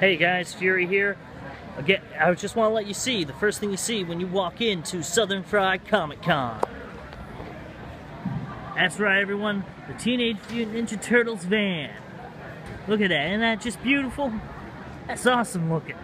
Hey guys, Fury here. Again, I just want to let you see the first thing you see when you walk into Southern Fried Comic Con. That's right, everyone. The Teenage Mutant Ninja Turtles van. Look at that. Isn't that just beautiful? That's awesome looking.